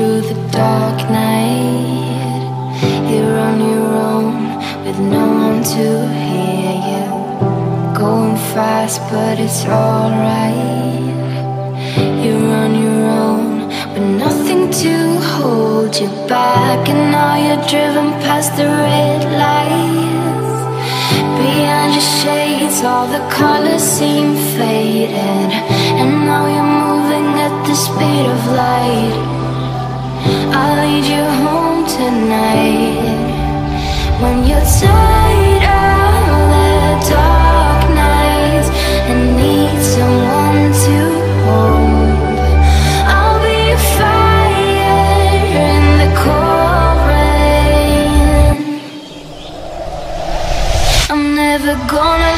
through the dark night. You're on your own with no one to hear you. Going fast but it's alright. You're on your own with nothing to hold you back. And now you're driven past the red lights. Behind your shades all the colors seem faded. And now you're moving at the speed of light. Lead you home tonight when you're tired of the dark nights and need someone to hold, I'll be fire in the cold rain. I'm never gonna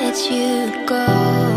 let you go.